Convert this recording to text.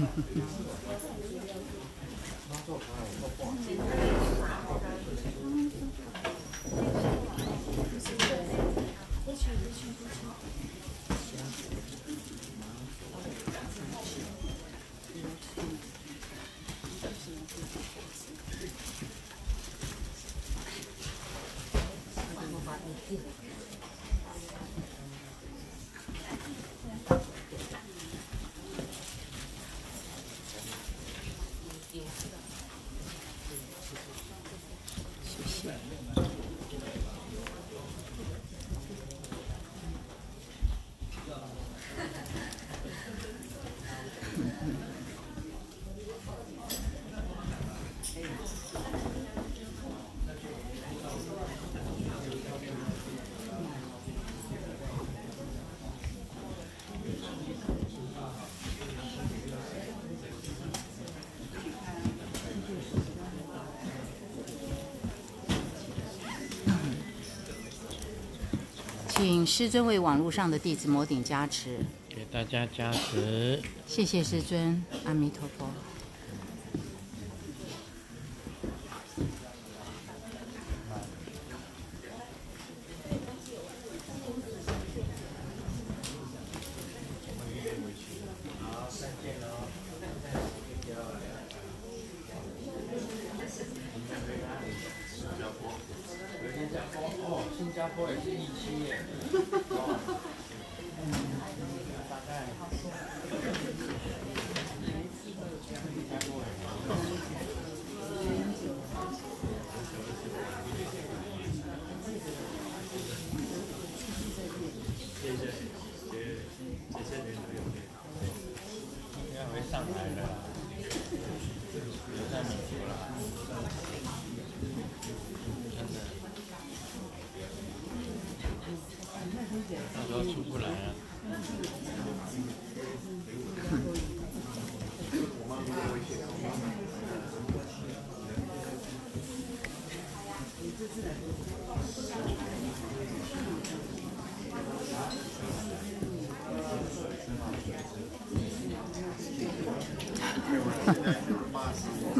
本当に。请师尊为网络上的弟子摩顶加持，给大家加持。谢谢师尊，阿弥陀佛。加坡也是一期耶。大概。应该会上来的啦，留在美国啦，真的。出不来啊。Ha ha ha.